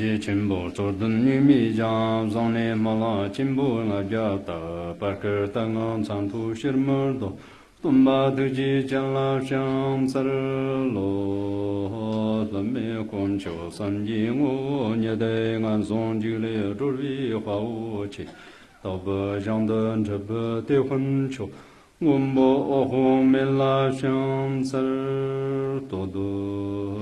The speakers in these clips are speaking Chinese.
je chenpo tsordun nimi jam zangle mala chenpo la gyata parkar tangan santu shirmardo tumba tuji chanla shang tsar lo lamme kumcho sanji ngu nyade ngan song jile dhurvi hua u chi taba jangdan chabba te huncho ngumbo ohu mela shang tsar todo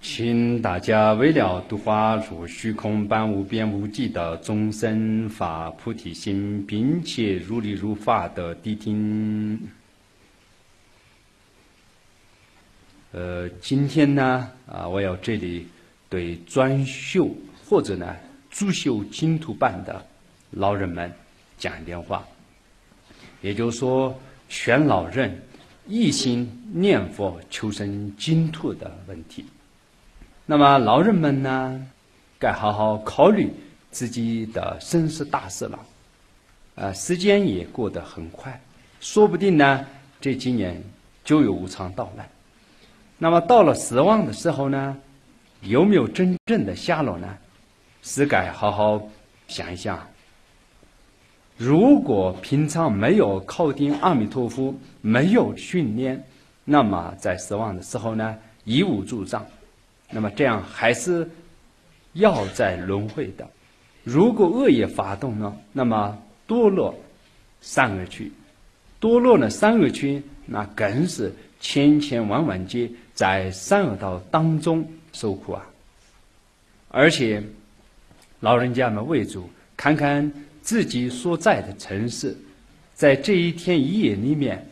请大家为了度化出虚空般无边无际的众生发菩提心，并且如理如法的谛听。呃，今天呢，啊，我要这里。对专修或者呢主修净土班的老人们讲一点话，也就是说，选老人一心念佛求生净土的问题。那么老人们呢，该好好考虑自己的生死大事了。啊，时间也过得很快，说不定呢，这几年就有无常到来。那么到了死亡的时候呢？有没有真正的下落呢？是该好好想一想。如果平常没有靠近阿弥陀佛，没有训练，那么在死亡的时候呢，一无助障。那么这样还是要在轮回的。如果恶业发动呢，那么堕落三恶趣，堕落了三恶趣，那更是千千万万劫在三恶道当中。受苦啊！而且，老人家们为主，看看自己所在的城市，在这一天一夜里面，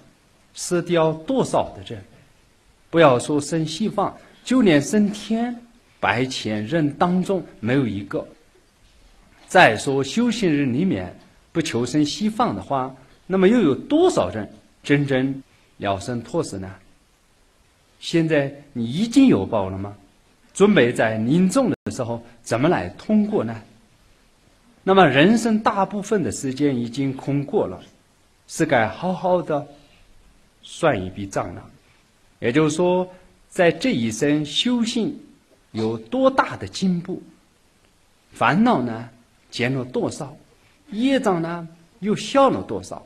死掉多少的人？不要说生西方，就连升天百千人当中没有一个。再说修行人里面不求生西方的话，那么又有多少人真正了生脱死呢？现在你已经有报了吗？准备在临终的时候怎么来通过呢？那么人生大部分的时间已经空过了，是该好好的算一笔账了。也就是说，在这一生修行有多大的进步，烦恼呢减了多少，业障呢又消了多少？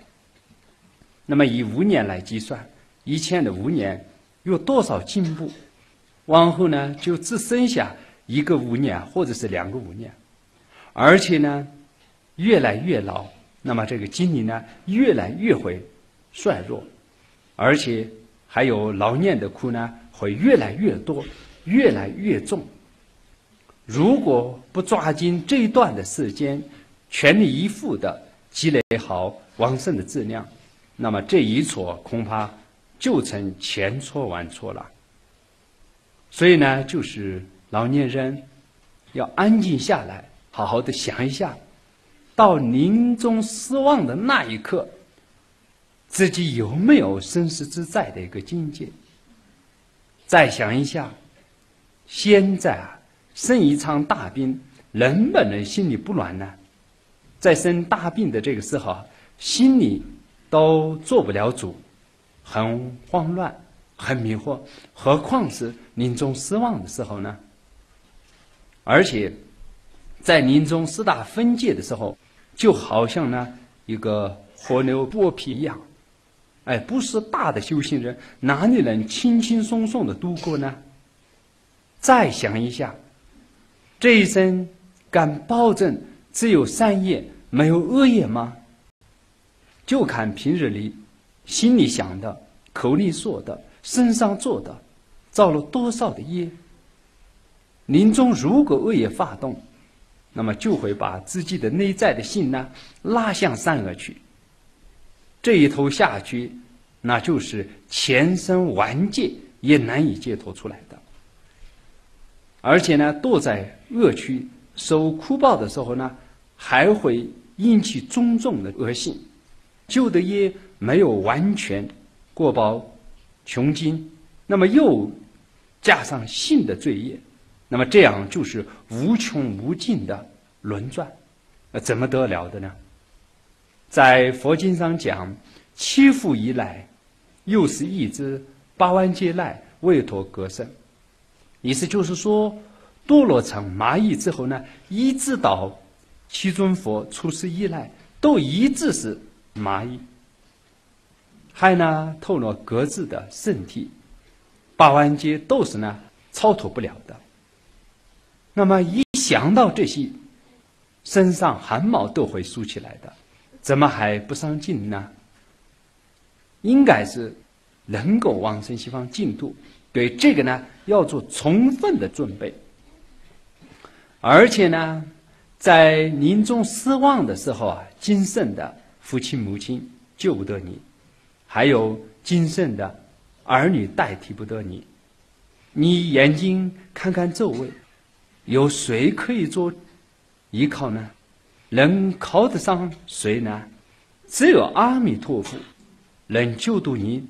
那么以五年来计算，以前的五年有多少进步？往后呢，就只剩下一个五年，或者是两个五年，而且呢，越来越老，那么这个精力呢，越来越会衰弱，而且还有老年的苦呢，会越来越多，越来越重。如果不抓紧这一段的时间，全力以赴的积累好旺盛的质量，那么这一撮恐怕就成千错万错了。所以呢，就是老年人要安静下来，好好的想一下，到临终失望的那一刻，自己有没有生死之在的一个境界？再想一下，现在啊，生一场大病，能不能心里不乱呢？在生大病的这个时候，心里都做不了主，很慌乱。很迷惑，何况是临终失望的时候呢？而且，在临终四大分界的时候，就好像呢一个河流剥皮一样，哎，不是大的修行人哪里能轻轻松松的度过呢？再想一下，这一生敢保证只有善业没有恶业吗？就看平日里心里想的，口里说的。身上做的造了多少的业？临终如果恶业发动，那么就会把自己的内在的心呢拉向善恶去。这一头下去，那就是前生万劫也难以解脱出来的。而且呢，堕在恶趣受苦报的时候呢，还会引起种种的恶性，旧的业没有完全过饱。穷尽那么又加上性的罪业，那么这样就是无穷无尽的轮转，呃，怎么得了的呢？在佛经上讲，七复以来，又是一只八万劫来未脱隔生，意思就是说，堕落成蚂蚁之后呢，一直到七尊佛出世以来，都一直是蚂蚁，还呢透了各自的身体。八万劫都是呢，超脱不了的。那么一想到这些，身上汗毛都会竖起来的，怎么还不上进呢？应该是能够往生西方净土，对这个呢要做充分的准备。而且呢，在临终失望的时候啊，今生的父亲母亲救不得你，还有今生的。儿女代替不得你，你眼睛看看周围，有谁可以做依靠呢？能靠得上谁呢？只有阿弥陀佛能救度你，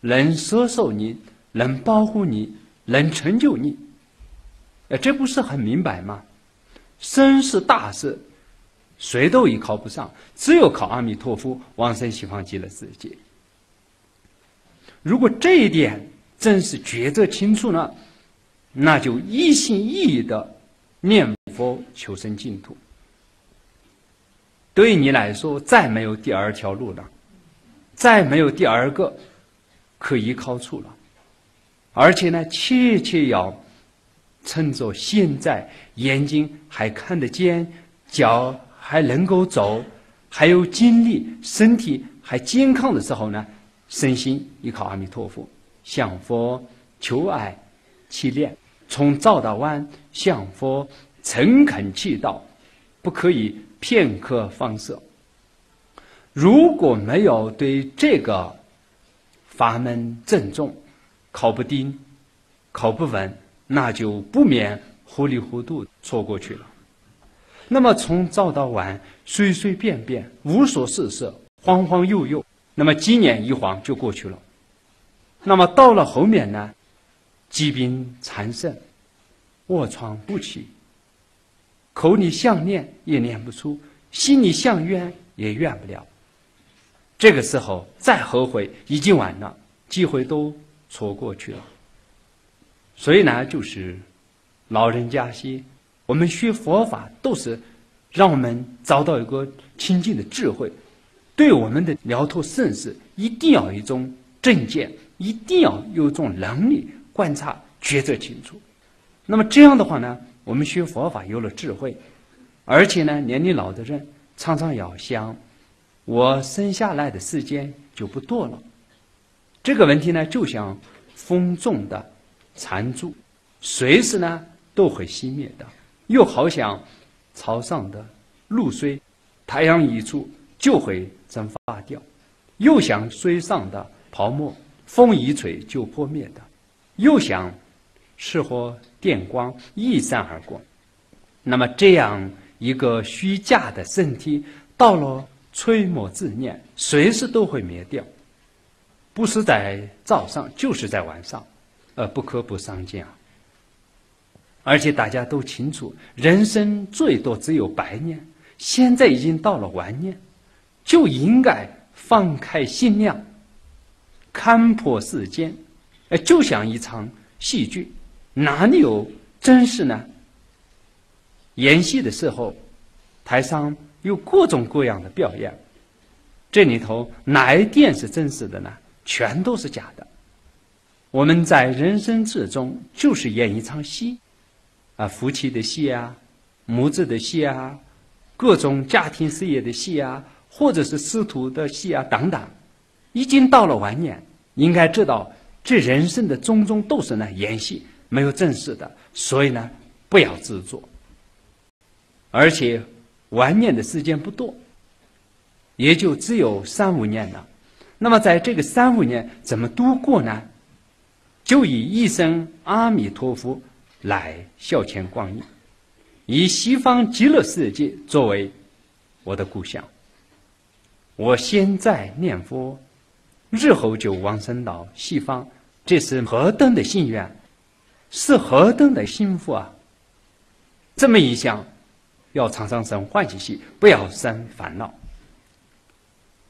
能摄受你，能保护你，能成就你。哎，这不是很明白吗？生是大事，谁都依靠不上，只有靠阿弥陀佛往生西方极乐世界。如果这一点真是抉择清楚了，那就一心一意的念佛求生净土。对你来说，再没有第二条路了，再没有第二个可依靠处了。而且呢，切切要趁着现在眼睛还看得见，脚还能够走，还有精力，身体还健康的时候呢。身心依靠阿弥陀佛，向佛求爱祈念，从早到晚向佛诚恳祈祷，不可以片刻放射。如果没有对这个法门郑重，考不丁，考不稳，那就不免糊里糊涂错过去了。那么从早到晚，随随便便，无所事事，晃晃悠悠。那么今年一晃就过去了，那么到了后面呢，疾病缠身，卧床不起，口里想念也念不出，心里想怨也怨不了。这个时候再后悔已经晚了，机会都错过去了。所以呢，就是老人家些，我们学佛法都是让我们找到一个清净的智慧。对我们的了脱生死，一定要有一种正见，一定要有一种能力观察抉择清楚。那么这样的话呢，我们学佛法有了智慧，而且呢，年龄老的人常常要想：我生下来的时间就不多了。这个问题呢，就像风中的残烛，随时呢都会熄灭的；又好像朝上的露水，太阳一出就会。蒸发掉，又像水上的泡沫，风一吹就破灭的；又像赤火电光一闪而过。那么这样一个虚假的身体，到了吹磨自念，随时都会灭掉。不是在早上，就是在晚上，呃，不可不上见啊！而且大家都清楚，人生最多只有百年，现在已经到了晚年。就应该放开心量，看破世间，哎，就像一场戏剧，哪里有真实呢？演戏的时候，台上有各种各样的表演，这里头哪一点是真实的呢？全都是假的。我们在人生之中就是演一场戏，啊，夫妻的戏啊，母子的戏啊，各种家庭事业的戏啊。或者是师徒的戏啊等等，已经到了晚年，应该知道这人生的种种都是呢演戏，没有正式的，所以呢不要执着。而且晚年的时间不多，也就只有三五年了。那么在这个三五年怎么度过呢？就以一生阿弥陀佛来消遣光阴，以西方极乐世界作为我的故乡。我现在念佛，日后就往生到西方，这是何等的心愿，是何等的幸福啊！这么一想，要常常生欢喜心，不要生烦恼。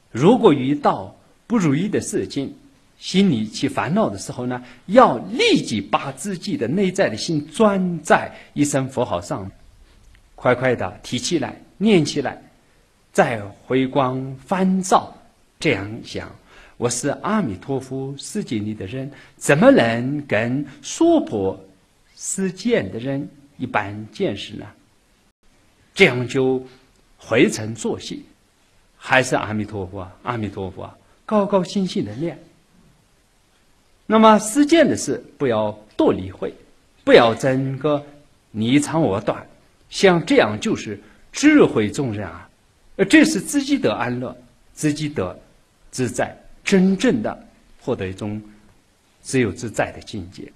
如果遇到不如意的事情，心里起烦恼的时候呢，要立即把自己的内在的心专在一声佛号上，快快的提起来，念起来，再回光返照，这样想。我是阿弥陀佛世界里的人，怎么能跟娑婆世界的人一般见识呢？这样就回尘作戏，还是阿弥陀佛，阿弥陀佛，高高兴兴的念。那么世间的事不要多理会，不要争个你长我短，像这样就是智慧众人啊，这是自己得安乐，自己得自在，真正的获得一种自由自在的境界。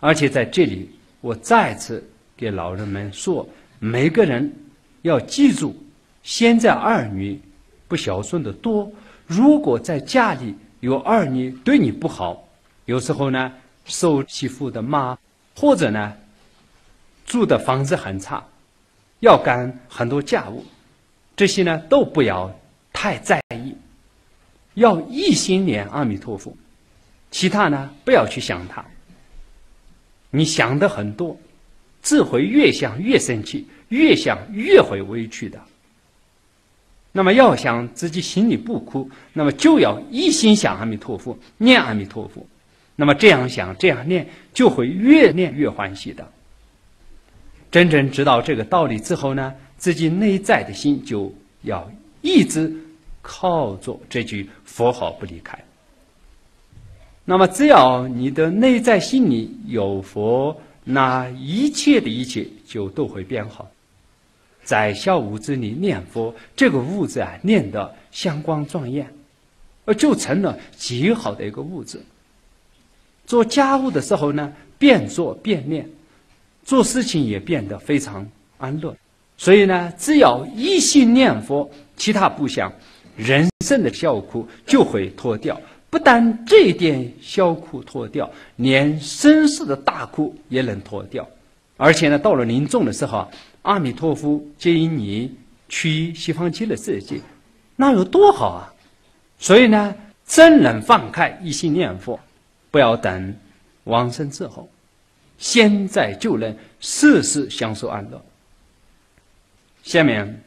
而且在这里，我再次给老人们说，每个人要记住，现在儿女不孝顺的多，如果在家里。有儿女对你不好，有时候呢受欺负的骂，或者呢住的房子很差，要干很多家务，这些呢都不要太在意，要一心念阿弥陀佛，其他呢不要去想它。你想的很多，只会越想越生气，越想越会委屈的。那么要想自己心里不哭，那么就要一心想阿弥陀佛，念阿弥陀佛。那么这样想，这样念，就会越念越欢喜的。真正知道这个道理之后呢，自己内在的心就要一直靠着这句佛号不离开。那么只要你的内在心里有佛，那一切的一切就都会变好。在小屋子里念佛，这个屋子啊，念得香光壮艳，呃，就成了极好的一个屋子。做家务的时候呢，边做边念，做事情也变得非常安乐。所以呢，只要一心念佛，其他不想，人生的小苦就会脱掉。不但这点小苦脱掉，连生死的大苦也能脱掉。而且呢，到了临终的时候。阿弥陀佛接引你去西方极乐世界，那有多好啊！所以呢，真能放开一心念佛，不要等往生之后，现在就能事事享受安乐。下面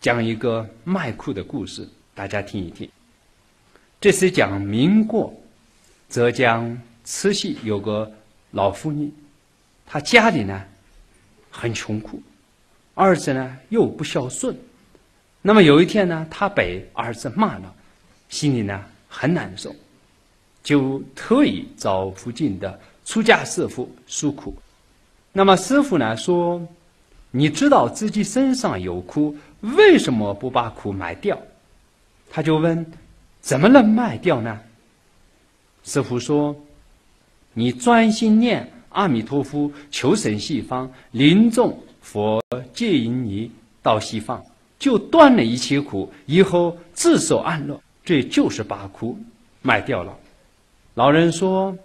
讲一个卖苦的故事，大家听一听。这是讲民国浙江慈溪有个老妇女，她家里呢很穷苦。儿子呢又不孝顺，那么有一天呢，她被儿子骂了，心里呢很难受，就特意找附近的出家师傅诉苦。那么师傅呢说：“你知道自己身上有苦，为什么不把苦卖掉？”他就问：“怎么能卖掉呢？”师傅说：“你专心念阿弥陀佛，求生西方，临终。”佛接引你到西方，就断了一切苦，以后自受安乐。这就是把苦卖掉了。老人说：“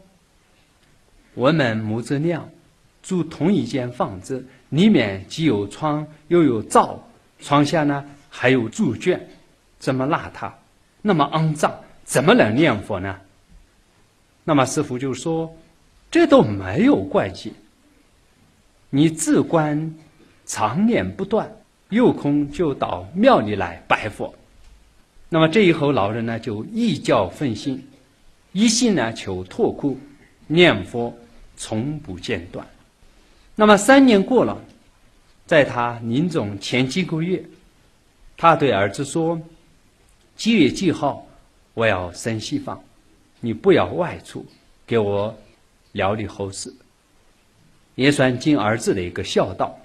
我们母子俩住同一间房子，里面既有窗又有灶，窗下呢还有猪圈，这么邋遢，那么肮脏，怎么能念佛呢？”那么师傅就说：“这都没有关系，你自观。”常念不断，有空就到庙里来拜佛。那么这一后，老人呢就一教分心，一心呢求脱苦，念佛从不间断。那么三年过了，在他临终前几个月，他对儿子说：“几月几号我要生西方，你不要外出，给我料理后事。”也算尽儿子的一个孝道。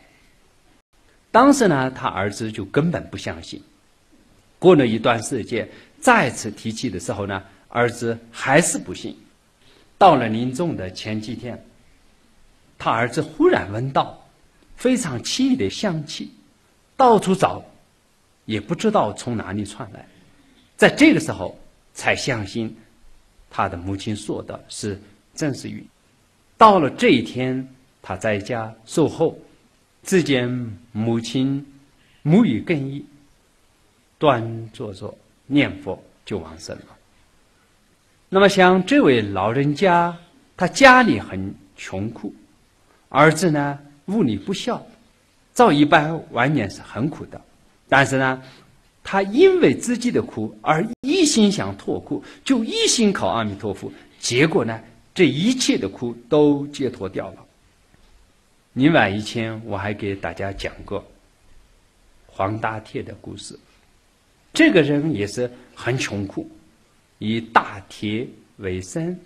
当时呢，他儿子就根本不相信。过了一段时间，再次提起的时候呢，儿子还是不信。到了临终的前几天，他儿子忽然闻到非常奇异的香气，到处找，也不知道从哪里传来。在这个时候，才相信他的母亲说的是真实语。到了这一天，他在家守候，只见母亲母语更衣，端坐着念佛就往生了。那么像这位老人家，他家里很穷苦，儿子呢物理不孝，照一般晚年是很苦的。但是呢，他因为自己的苦而一心想脱苦，就一心考阿弥陀佛。结果呢，这一切的苦都解脱掉了。另外，以前我还给大家讲过黄大铁的故事。这个人也是很穷苦，以大铁为生。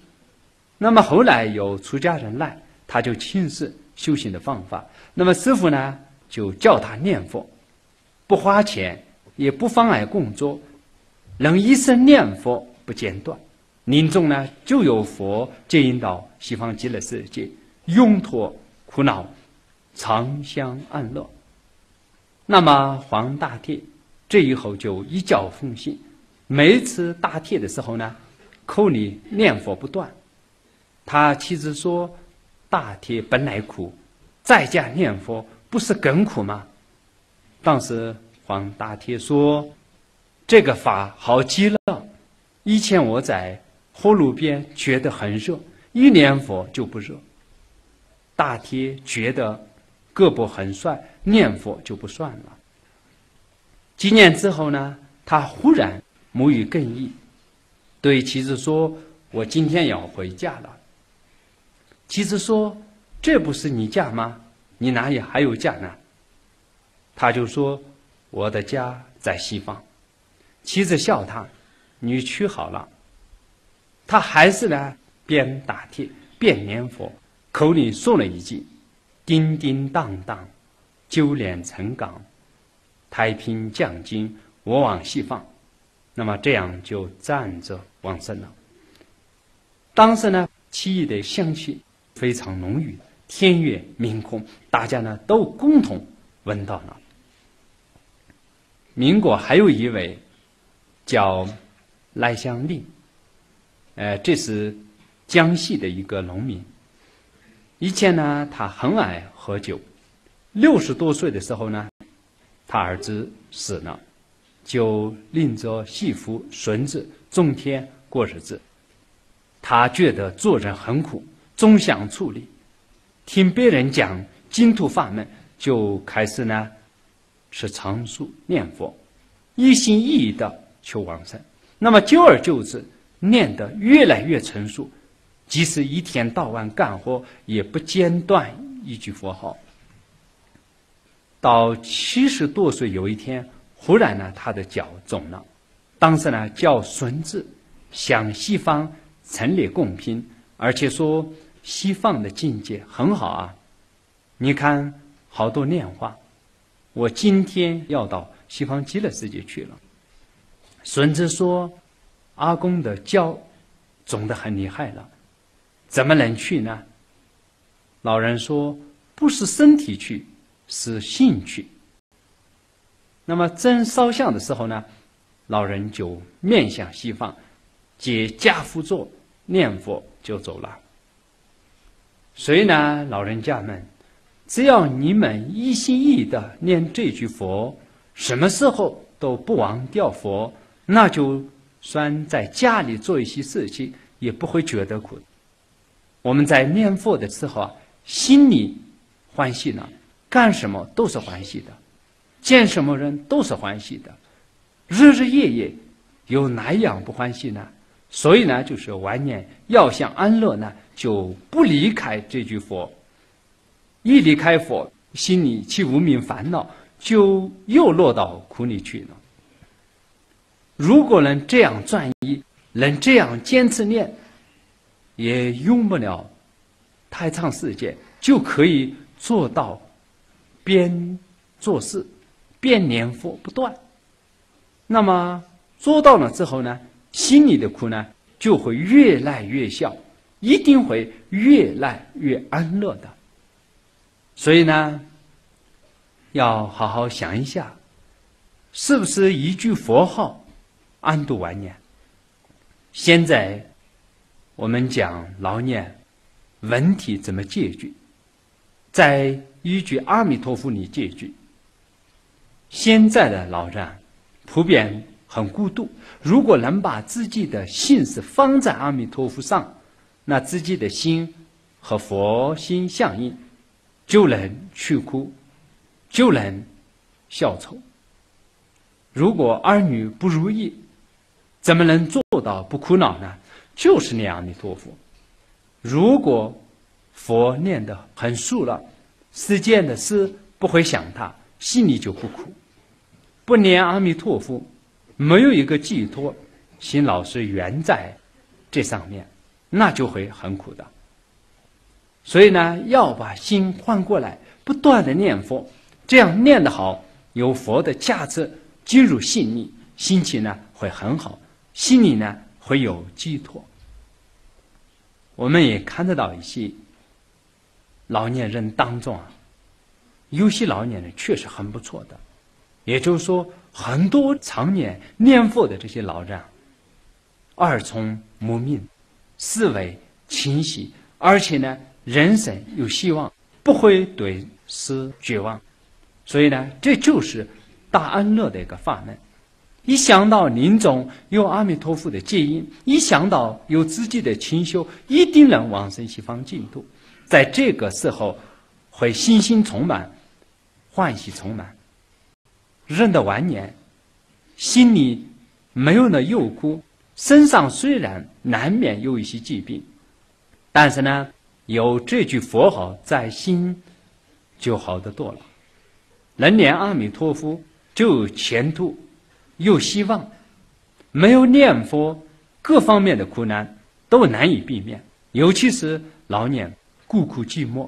那么后来有出家人来，他就轻视修行的方法。那么师傅呢，就教他念佛。不花钱，也不妨碍工作，能一生念佛不间断，临终呢就有佛接引到西方极乐世界，永脱苦恼，长享安乐。那么黄大铁这以后就一觉奉行，每次大铁的时候呢，口里念佛不断。他妻子说：“大铁本来苦，在家念佛不是更苦吗？”当时黄大铁说：“这个法好极了。以前我在火炉边觉得很热，一念佛就不热。大铁觉得胳膊很酸，念佛就不算了。几年之后呢，他忽然母语更易，对妻子说：‘我今天要回家了。’妻子说：‘这不是你家吗？你哪里还有家呢？’”他就说：“我的家在西方。”妻子笑他：“你去好了。”他还是呢，边打铁边念佛，口里说了一句：“叮叮当当，九连成钢，太平将军，我往西方。”那么这样就站着往生了。当时呢，奇异的香气非常浓郁，天月明空，大家呢都共同闻到了。民国还有一位叫赖香令，呃，这是江西的一个农民。以前呢，他很爱喝酒。六十多岁的时候呢，他儿子死了，就领着媳妇、孙子种田过日子。他觉得做人很苦，总想处理。听别人讲净土法门，就开始呢。是常数念佛，一心一意的求往生。那么久而久之，念得越来越成熟，即使一天到晚干活，也不间断一句佛号。到七十多岁，有一天，忽然呢，他的脚肿了。当时呢，叫孙子向西方陈列贡品，而且说西方的境界很好啊。你看，好多莲花。我今天要到西方极乐世界去了。孙子说：“阿公的脚肿得很厉害了，怎么能去呢？”老人说：“不是身体去，是兴趣。”那么真烧香的时候呢，老人就面向西方，解家父座念佛就走了。所以呢，老人家们。只要你们一心一意的念这句佛，什么时候都不忘掉佛，那就算在家里做一些事情，也不会觉得苦。我们在念佛的时候啊，心里欢喜呢，干什么都是欢喜的，见什么人都是欢喜的，日日夜夜有哪样不欢喜呢？所以呢，就是晚年要想安乐呢，就不离开这句佛。一离开佛，心里起无名烦恼，就又落到苦里去了。如果能这样转移，能这样坚持念，也用不了太长时间，就可以做到边做事边念佛不断。那么做到了之后呢，心里的苦呢就会越来越小，一定会越来越安乐的。所以呢，要好好想一下，是不是一句佛号安度晚年？现在我们讲老年问题怎么解决，在依据阿弥陀佛里解决。现在的老人普遍很孤独，如果能把自己的心思放在阿弥陀佛上，那自己的心和佛心相应，就能去苦，就能消愁。如果儿女不如意，怎么能做到不苦恼呢？就是念阿弥陀佛。如果佛念得很熟了，世间的事不会想他，心里就不苦。不念阿弥陀佛，没有一个寄托，心老是缘在这上面，那就会很苦的。所以呢，要把心换过来，不断的念佛，这样念得好，有佛的价值进入心里，心情呢会很好，心里呢会有寄托。我们也看得到一些老年人当中啊，有些老年人确实很不错的。也就是说，很多常年念佛的这些老人，耳聪目明，思维清晰，而且呢，人生有希望，不会对事绝望。所以呢，这就是大安乐的一个法门。一想到临终有阿弥陀佛的接引，一想到有自己的清修，一定能往生西方净土。在这个时候，会信心充满，欢喜充满。人的晚年，心里没有了忧苦，身上虽然难免有一些疾病，但是呢，有这句佛号在心，就好得多了。能念阿弥陀佛，就有前途，有希望；没有念佛，各方面的苦难都难以避免。尤其是老年孤苦寂寞、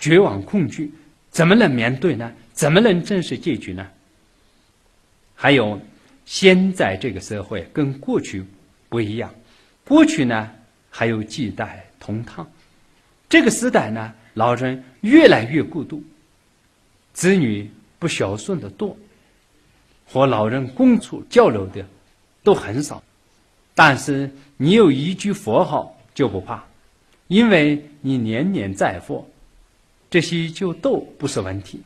绝望恐惧，怎么能面对呢？怎么能正视结局呢？还有，现在这个社会跟过去不一样。过去呢，还有几代同堂；这个时代呢，老人越来越孤独，子女不孝顺的多，和老人共处交流的都很少。但是你有一句佛号就不怕，因为你年年在佛，这些就都不是问题。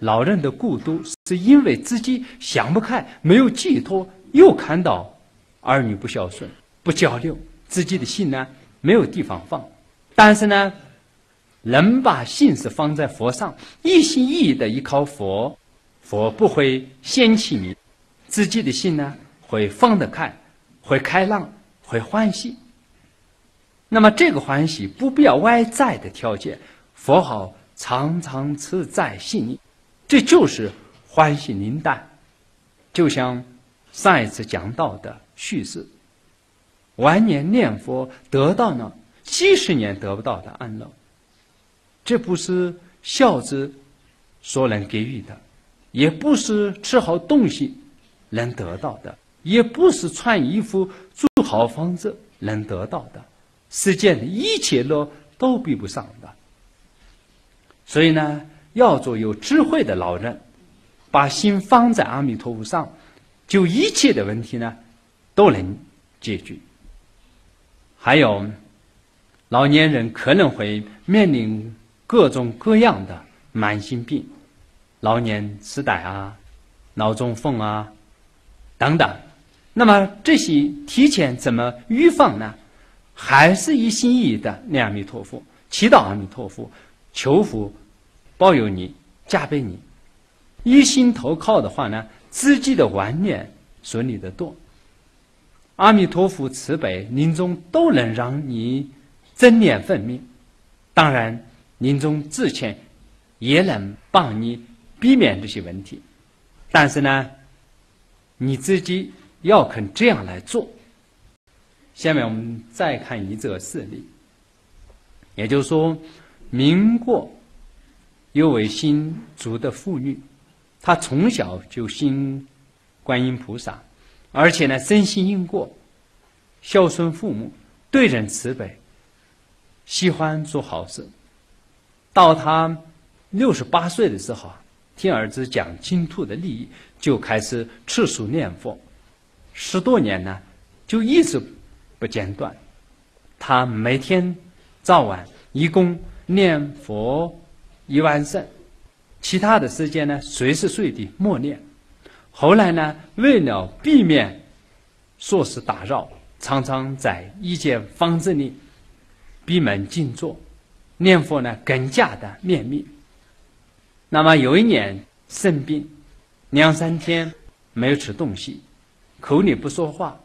老人的孤独是因为自己想不开，没有寄托，又看到儿女不孝顺、不交流，自己的心呢没有地方放。但是呢，能把心思放在佛上，一心一意的依靠佛，佛不会嫌弃你，自己的心呢会放得开，会开朗，会欢喜。那么这个欢喜不必要外在的条件，佛号常常持在心里。这就是欢喜临淡，就像上一次讲到的叙事，晚年念佛得到了几十年得不到的安乐，这不是孝子所能给予的，也不是吃好东西能得到的，也不是穿衣服住好房子能得到的，世间一切乐都比不上的。所以呢。要做有智慧的老人，把心放在阿弥陀佛上，就一切的问题呢都能解决。还有，老年人可能会面临各种各样的慢性病，老年痴呆啊、脑中风啊等等。那么这些提前怎么预防呢？还是一心一意的念阿弥陀佛，祈祷阿弥陀佛，求福。保佑你，加倍你，一心投靠的话呢，自己的晚年顺利的多。阿弥陀佛慈悲，临终都能让你增念分命。当然，临终之前也能帮你避免这些问题。但是呢，你自己要肯这样来做。下面我们再看一则事例，也就是说，民国。有位姓朱的妇女，她从小就信观音菩萨，而且呢深信因果，孝顺父母，对人慈悲，喜欢做好事。到她六十八岁的时候，听儿子讲净土的利益，就开始持素念佛，十多年呢，就一直不间断。他每天早晚一共念佛一万声，其他的时间呢随时随地默念。后来呢，为了避免琐事打扰，常常在一间房子里闭门静坐，念佛呢更加的绵密。那么有一年生病，两三天没有吃东西，口里不说话。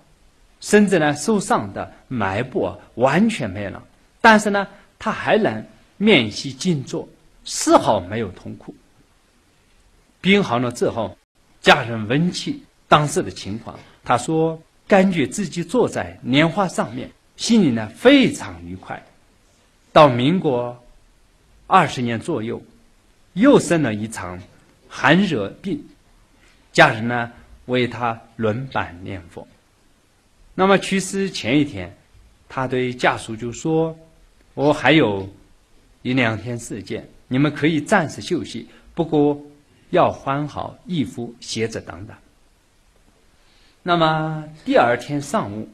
甚至呢，受伤的脉搏完全没了，但是呢，他还能面息静坐，丝毫没有痛苦。病好了之后，家人问起当时的情况，他说：“感觉自己坐在莲花上面，心里呢非常愉快。”到民国二十年左右，又生了一场寒热病，家人呢为他轮班念佛。那么去世前一天，他对家属就说：“我还有一两天时间，你们可以暂时休息，不过要换好衣服、鞋子等等。”那么第二天上午，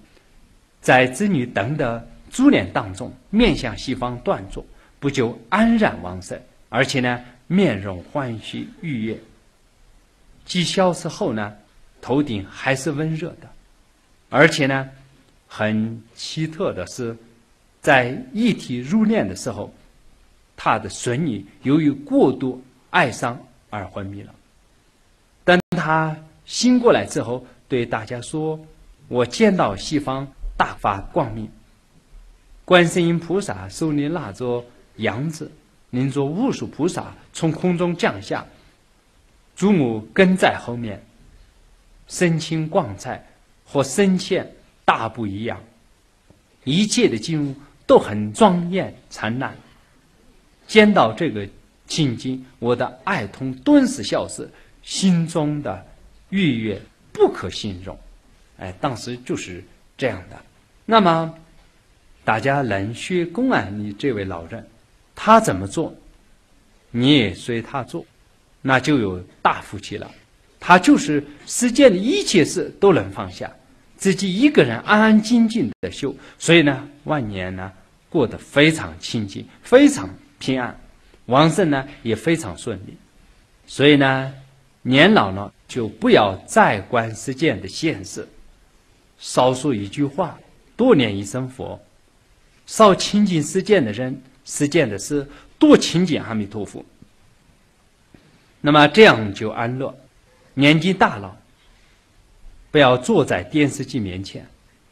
在子女等的珠帘当中，面向西方端坐，不久安然往生，而且呢，面容欢喜愉悦。几小时后呢，头顶还是温热的。而且呢，很奇特的是，在一体入殓的时候，他的孙女由于过度哀伤而昏迷了。等他醒过来之后，对大家说：“我见到西方大发光明，观世音菩萨手里拿着杨子，领着无数菩萨从空中降下，祖母跟在后面，身轻光彩。”和身前大不一样，一切的景物都很庄严灿烂。见到这个情景，我的爱痛顿时消失，心中的愉悦不可形容。哎，当时就是这样的。那么，大家能学公安里这位老人，他怎么做，你也随他做，那就有大福气了。他就是世间的一切事都能放下。自己一个人安安静静的修，所以呢，晚年呢过得非常清净，非常平安，王胜呢也非常顺利。所以呢，年老了就不要再管世间的闲事，少说一句话，多念一声佛，少亲近世间的人、世间的事，多亲近阿弥陀佛。那么这样就安乐。年纪大了。不要坐在电视机面前，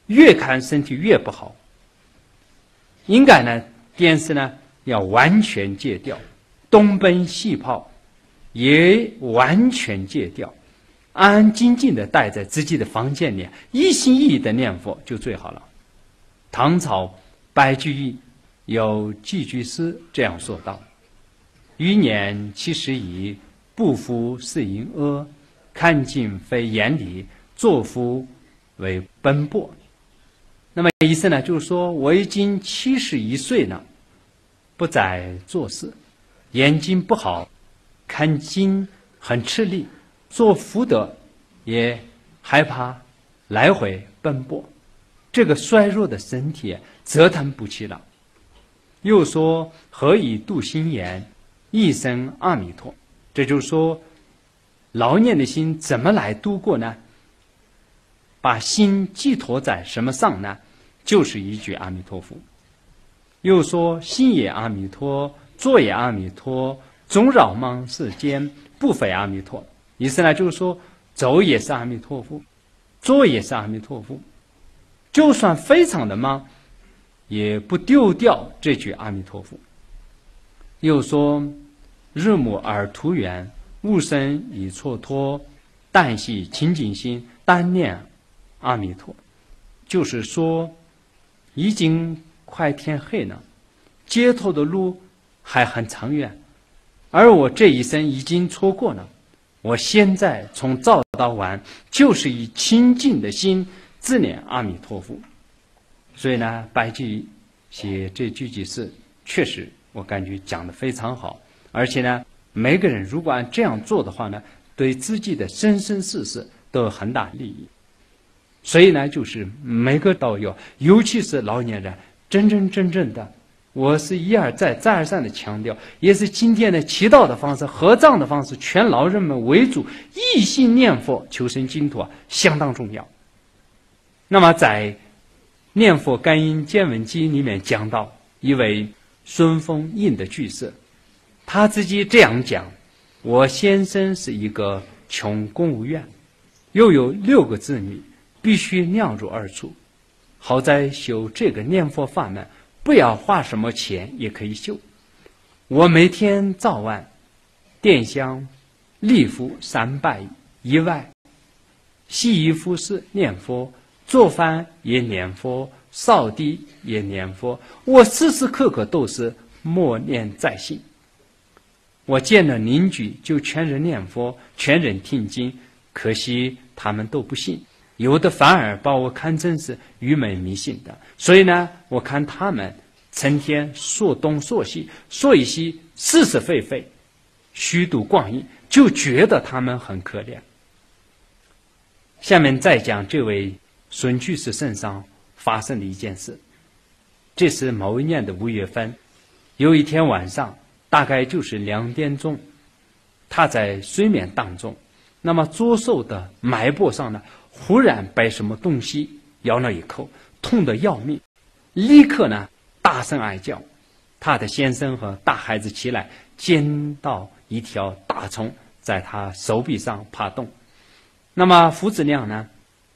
越看身体越不好。应该呢，电视呢要完全戒掉，东奔西跑也完全戒掉，安安静静的待在自己的房间里，一心一意的念佛就最好了。唐朝白居易有几句诗这样说道：“余年七十矣，不复是因阿，看尽非眼里。”作夫为奔波，那么意思呢？就是说我已经七十一岁了，不再做事，眼睛不好，看经很吃力，做福德也害怕来回奔波，这个衰弱的身体折腾不起了。又说何以度心言，一生阿弥陀。这就是说，老年的心怎么来度过呢？把心寄托在什么上呢？就是一句阿弥陀佛。又说心也阿弥陀，坐也阿弥陀，总扰忙世间，不非阿弥陀。意思呢，就是说走也是阿弥陀佛，坐也是阿弥陀佛，就算非常的忙，也不丢掉这句阿弥陀佛。又说日暮而突圆，无生已蹉跎，但系清净心，单念。阿弥陀，就是说，已经快天黑了，街头的路还很长远，而我这一生已经错过了。我现在从早到晚，就是以清净的心自念阿弥陀佛。所以呢，白居易写这句句诗，确实我感觉讲的非常好。而且呢，每个人如果按这样做的话呢，对自己的生生世世都有很大利益。所以呢，就是每个都有，尤其是老年人，真真正正的，我是一而再、再而三的强调，也是今天的祈祷的方式、合葬的方式，全老人们为主，一心念佛求生净土啊，相当重要。那么在《念佛感应见闻记》里面讲到一位孙峰印的居士，他自己这样讲：我先生是一个穷公务员，又有六个子女，必须量入而出。好在修这个念佛法门，不要花什么钱也可以修。我每天早晚点香、礼佛三拜以外，洗衣服时念佛，做饭也念佛，扫地也念佛。我时时刻刻都是默念在心。我见了邻居就劝人念佛，劝人听经，可惜他们都不信。有的反而把我看成是愚昧迷信的，所以呢，我看他们成天说东说西，说一些是是非非，虚度光阴，就觉得他们很可怜。下面再讲这位孙居士身上发生的一件事。这是某一年的五月份，有一天晚上，大概就是两点钟，他在睡眠当中，那么左手的脉搏上呢。忽然被什么东西咬了一口，痛得要命，立刻呢大声哀叫。他的先生和大孩子起来，见到一条大虫在他手臂上爬动。那么父子俩呢，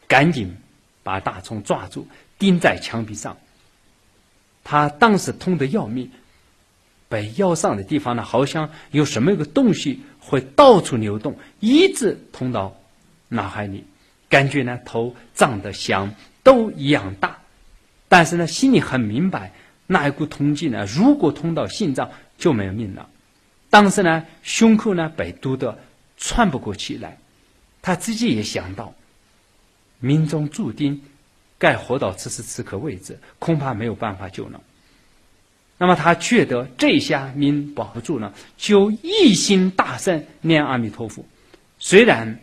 赶紧把大虫抓住，钉在墙壁上。他当时痛得要命，被咬伤的地方呢，好像有什么一个东西会到处流动，一直痛到脑海里。感觉呢，头胀得像都一样大，但是呢，心里很明白，那一股通气呢，如果通到心脏就没有命了。当时呢，胸口呢被堵得喘不过气来，他自己也想到，命中注定该活到此时此刻为止，恐怕没有办法救了。那么他觉得这下命保不住了，就一心大圣念阿弥陀佛，虽然。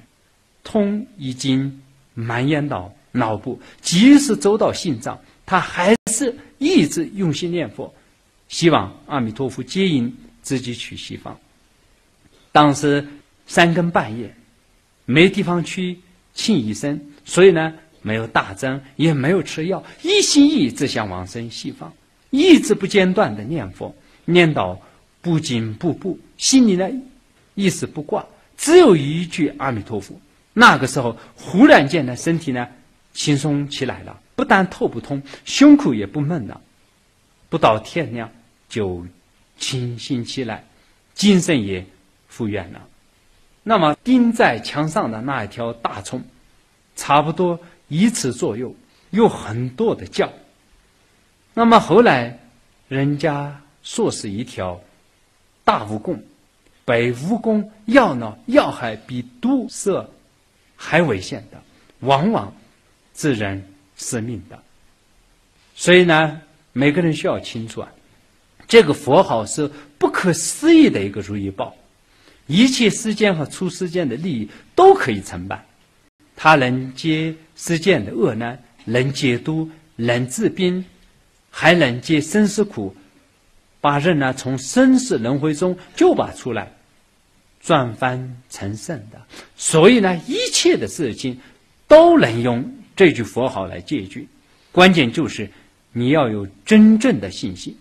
痛已经蔓延到脑部，即使走到心脏，他还是一直用心念佛，希望阿弥陀佛接引自己去西方。当时三更半夜，没地方去请医生，所以呢，没有打针，也没有吃药，一心一意只想往生西方，一直不间断的念佛，念到不惊不怖，心里呢一丝不挂，只有一句阿弥陀佛。那个时候，忽然间呢，身体呢轻松起来了，不但头不痛，胸口也不闷了。不到天亮就清醒起来，精神也复原了。那么钉在墙上的那一条大虫，差不多一尺左右，有很多的叫。那么后来人家说是一条大蜈蚣，被蜈蚣咬了，要害比毒蛇。还危险的，往往致人死命的。所以呢，每个人需要清楚啊，这个佛号是不可思议的一个如意宝，一切世间和出世间的利益都可以承办。它能解世间的恶难，能解毒，能治病，还能解生死苦，把人呢从生死轮回中救拔出来。转凡成圣的，所以呢，一切的事情都能用这句佛号来解决。关键就是你要有真正的信心。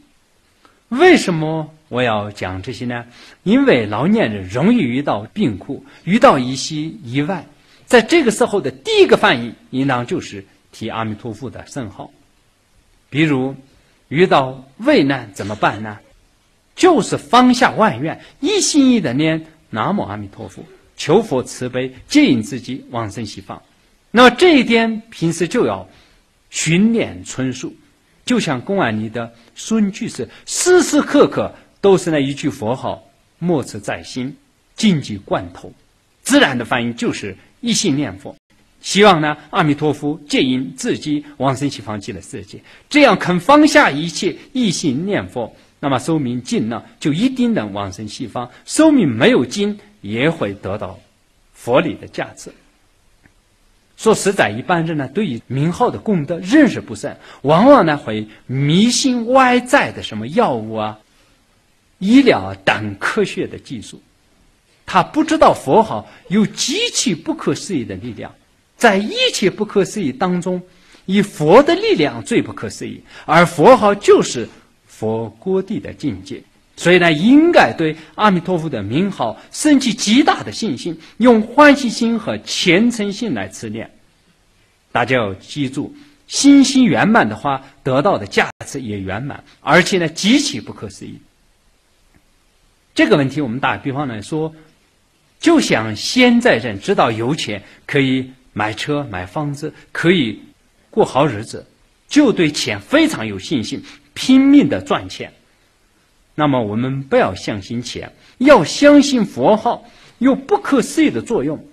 为什么我要讲这些呢？因为老年人容易遇到病苦，遇到一些意外，在这个时候的第一个反应，应当就是提阿弥陀佛的圣号。比如遇到危难怎么办呢？就是放下万缘，一心一意的念。南无阿弥陀佛，求佛慈悲，接引自己往生西方。那么这一点平时就要训练纯熟，就像公案里的孙居士，时时刻刻都是那一句佛号，默持在心，禁忌贯头，自然的反应就是一心念佛，希望呢阿弥陀佛接引自己往生西方极乐世界。这样肯放下一切，一心念佛。那么寿命尽了，就一定能往生西方；寿命没有尽，也会得到佛理的价值。说实在，一般人呢对于名号的功德认识不深，往往呢会迷信外在的什么药物啊、医疗等科学的技术，他不知道佛号有极其不可思议的力量，在一切不可思议当中，以佛的力量最不可思议，而佛号就是佛国地的境界。所以呢，应该对阿弥陀佛的名号升起极大的信心，用欢喜心和虔诚心来持念。大家要记住，心心圆满的话，得到的价值也圆满，而且呢，极其不可思议。这个问题，我们打比方来说，就想现在人知道有钱可以买车、买房子，可以过好日子，就对钱非常有信心，拼命的赚钱。那么我们不要相信钱，要相信佛号有不可思议的作用。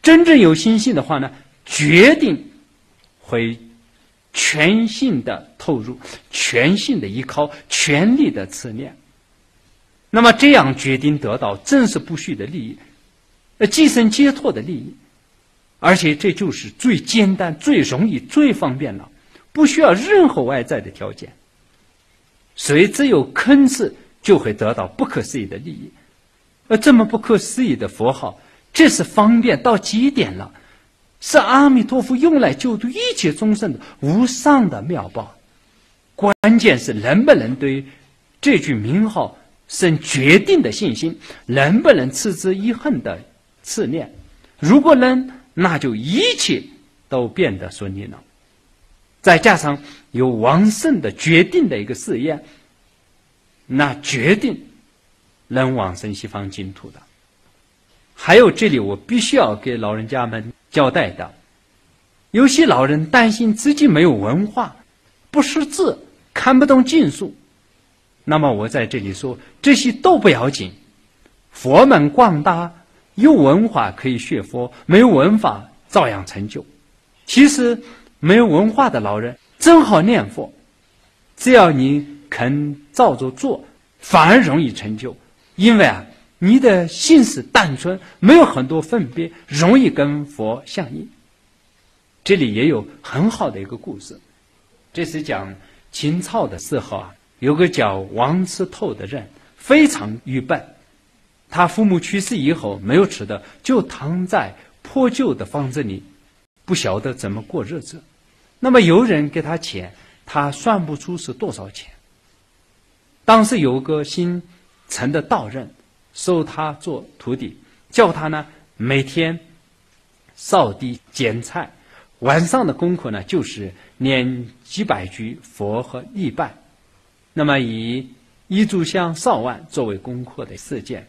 真正有信心的话呢，决定会全心的投入、全心的依靠、全力的持念。那么这样决定得到真实不虚的利益，呃，寄生解脱的利益，而且这就是最简单、最容易、最方便了，不需要任何外在的条件。所以只有肯持。就会得到不可思议的利益，而这么不可思议的佛号，这是方便到极点了，是阿弥陀佛用来救度一切众生的无上的妙宝。关键是能不能对这句名号生决定的信心，能不能持之以恒的持念？如果能，那就一切都变得顺利了。再加上有王胜的决定的一个试验。那决定能往生西方净土的。还有这里，我必须要给老人家们交代的：有些老人担心自己没有文化，不识字，看不懂经书。那么我在这里说，这些都不要紧。佛门广大，有文化可以学佛，没有文化照样成就。其实没有文化的老人正好念佛，只要你。肯照着做，反而容易成就，因为啊，你的心思单纯，没有很多分别，容易跟佛相应。这里也有很好的一个故事，这是讲秦朝的时候啊，有个叫王吃透的人，非常愚笨，他父母去世以后没有吃的，就躺在破旧的房子里，不晓得怎么过日子。那么有人给他钱，他算不出是多少钱。当时有个姓陈的道人收他做徒弟，叫他呢每天扫地捡菜，晚上的功课呢就是念几百句佛和礼拜，那么以一炷香上万作为功课的事件。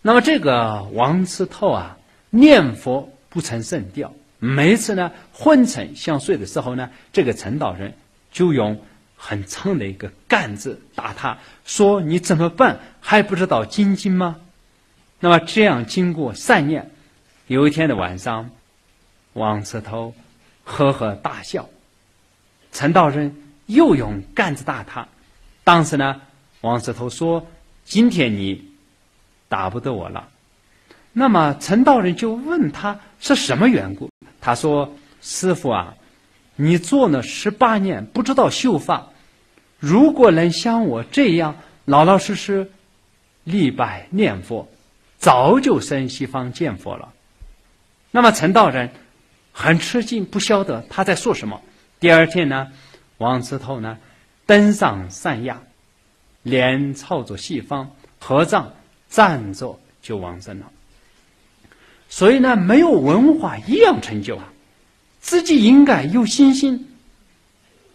那么这个王慈透啊，念佛不成声调，每一次呢昏沉想睡的时候呢，这个陈道人就用。很长的一个杆子打他，说：“你怎么办，还不知道精进吗？”那么这样经过三年，有一天的晚上，王石头呵呵大笑。陈道人又用杆子打他，当时呢，王石头说：“今天你打不得我了。”那么陈道人就问他是什么缘故？他说：“师傅啊。”你做了十八年，不知道修法。如果能像我这样老老实实礼拜念佛，早就升西方见佛了。那么陈道人很吃惊，不晓得他在说什么。第二天呢，王石头呢登上山崖，脸朝着西方，合掌站着就往生了。所以呢，没有文化一样成就啊。自己应该有信心，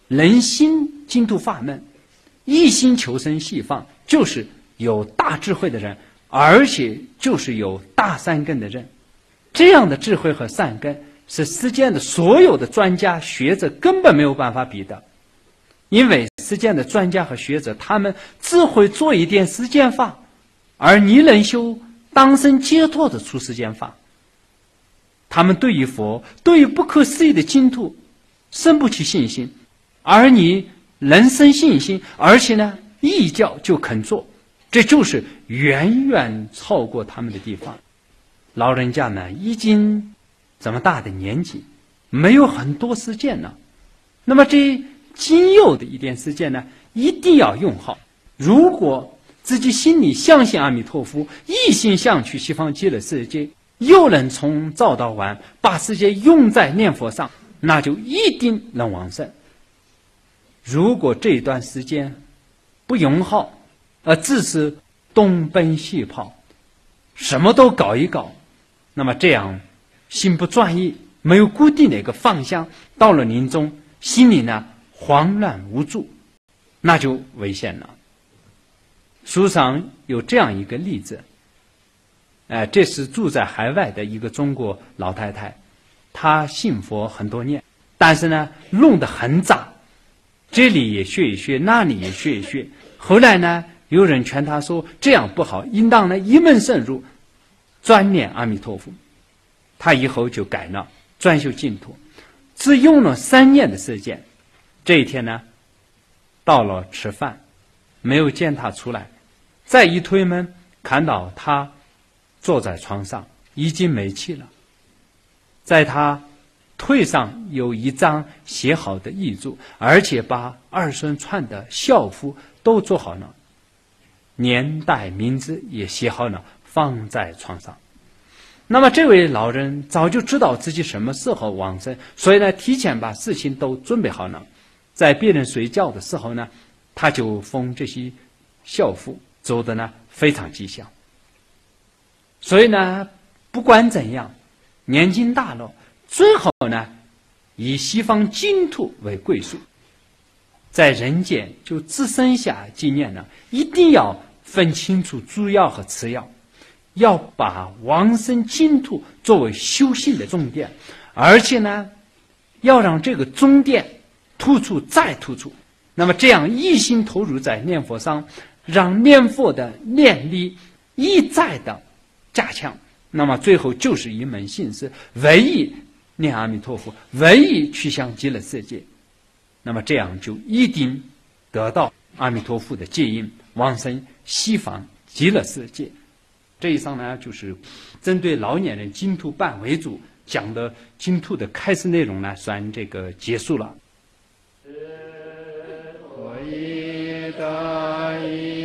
能心净土法门，一心求生西方，就是有大智慧的人，而且就是有大善根的人。这样的智慧和善根，是世间的所有的专家学者根本没有办法比的。因为世间的专家和学者，他们只会做一点世间法，而你能修当生解脱的出世间法。他们对于佛，对于不可思议的净土，生不起信心，而你能生信心，而且呢，一教就肯做，这就是远远超过他们的地方。老人家呢，已经这么大的年纪，没有很多时间了。那么这仅有的一点时间呢，一定要用好。如果自己心里相信阿弥陀佛，一心向去西方极乐世界，又能从早到晚把时间用在念佛上，那就一定能往生。如果这一段时间不用好，而只是东奔西跑，什么都搞一搞，那么这样心不专一，没有固定的一个方向，到了临终，心里呢慌乱无助，那就危险了。书上有这样一个例子，哎，这是住在海外的一个中国老太太，她信佛很多年，但是呢弄得很杂，这里也学一学，那里也学一学。后来呢，有人劝她说这样不好，应当呢一门深入，专念阿弥陀佛。她以后就改了，专修净土，只用了三年的时间。这一天呢，到了吃饭。没有见他出来，再一推门，看到他坐在床上，已经没气了。在他腿上有一张写好的遗嘱，而且把二孙串的孝服都做好了，年代名字也写好了，放在床上。那么这位老人早就知道自己什么时候往生，所以呢，提前把事情都准备好了，在别人睡觉的时候呢。他就封这些孝父走的呢非常吉祥，所以呢，不管怎样，年纪大了，最好呢以西方净土为归宿，在人间就只剩下几年了，一定要分清楚主要和次要，要把往生净土作为修行的重点，而且呢，要让这个终点突出再突出。那么这样一心投入在念佛上，让念佛的念力一再的加强，那么最后就是一门心思，唯一念阿弥陀佛，唯一去向极乐世界。那么这样就一定得到阿弥陀佛的接引，往生西方极乐世界。这一上呢，就是针对老年人净土办为主讲的净土的开始内容呢，算这个结束了。大一。